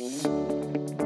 Música